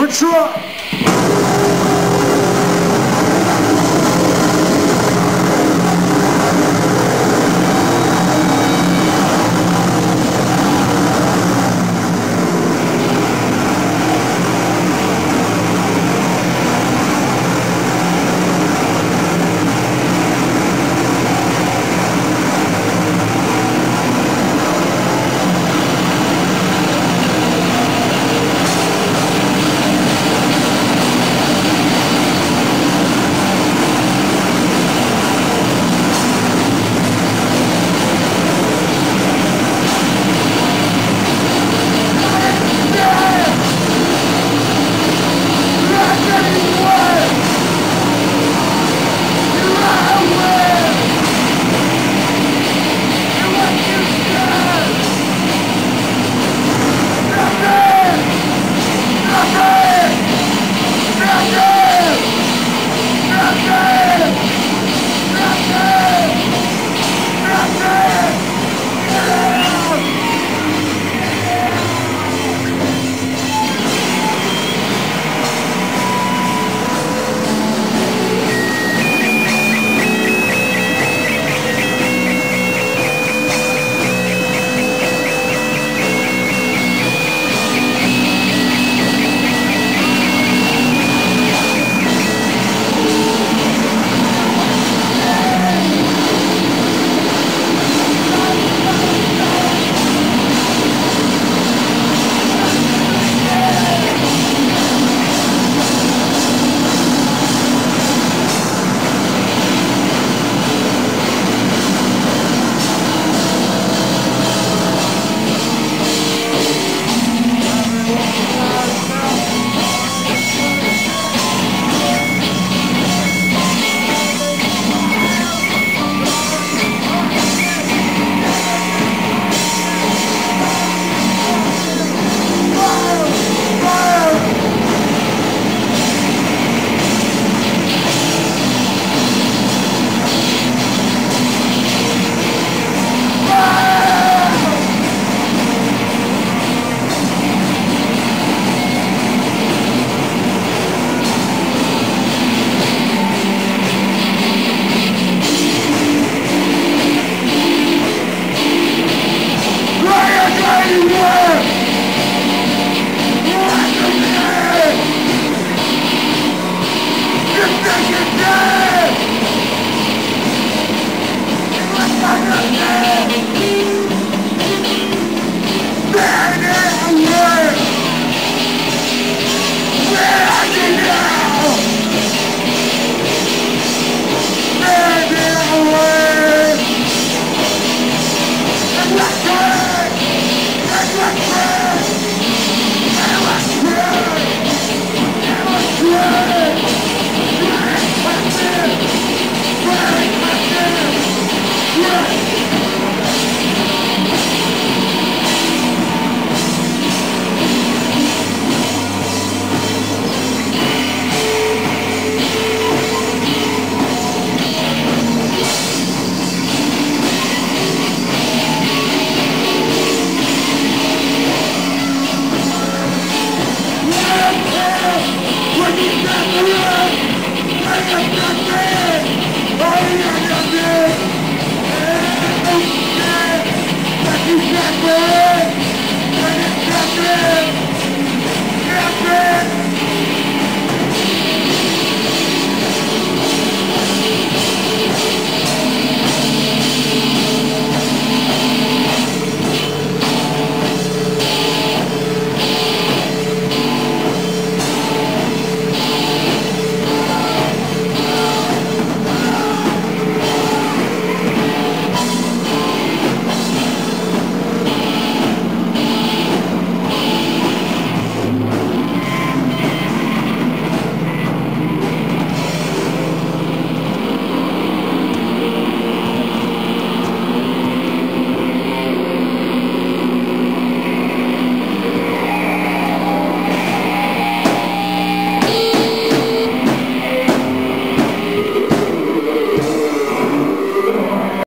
We're trying.